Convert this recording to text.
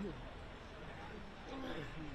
Oh, my God.